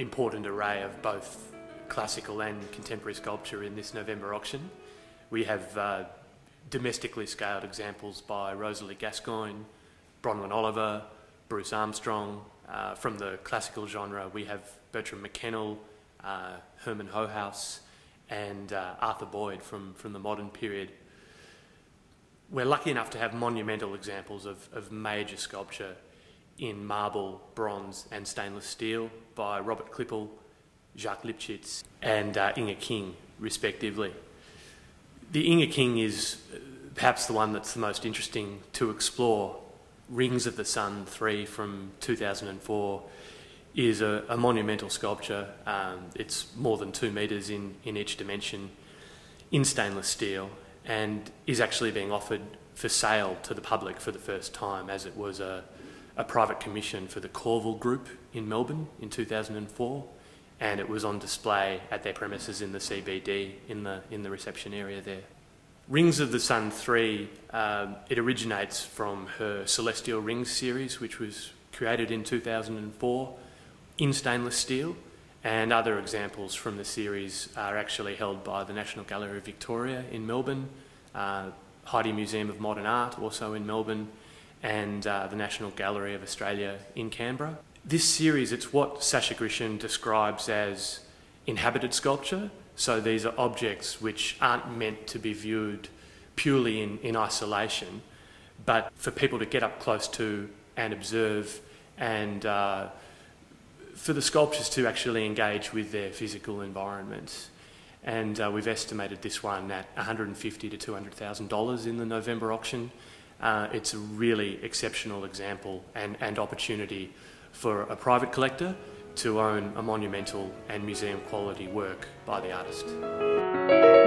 important array of both classical and contemporary sculpture in this November auction. We have uh, domestically scaled examples by Rosalie Gascoigne, Bronwyn Oliver, Bruce Armstrong. Uh, from the classical genre, we have Bertram Mackennal, uh, Herman Hohaus, and uh, Arthur Boyd from, from the modern period. We're lucky enough to have monumental examples of, of major sculpture in marble, bronze, and stainless steel by Robert Klippel, Jacques Lipchitz, and uh, Inge King, respectively. The Inge King is uh, perhaps the one that's the most interesting to explore. Rings of the Sun 3 from 2004 is a, a monumental sculpture. Um, it's more than two metres in, in each dimension in stainless steel and is actually being offered for sale to the public for the first time as it was a, a private commission for the Corville Group in Melbourne in 2004 and it was on display at their premises in the CBD in the, in the reception area there. Rings of the Sun 3, um, it originates from her Celestial Rings series which was created in 2004 in stainless steel and other examples from the series are actually held by the National Gallery of Victoria in Melbourne, uh, Heide Museum of Modern Art also in Melbourne, and uh, the National Gallery of Australia in Canberra. This series, it's what Sasha Grishin describes as inhabited sculpture. So these are objects which aren't meant to be viewed purely in, in isolation, but for people to get up close to and observe and uh, for the sculptures to actually engage with their physical environment. And uh, we've estimated this one at 150 to $200,000 in the November auction. Uh, it's a really exceptional example and, and opportunity for a private collector to own a monumental and museum quality work by the artist.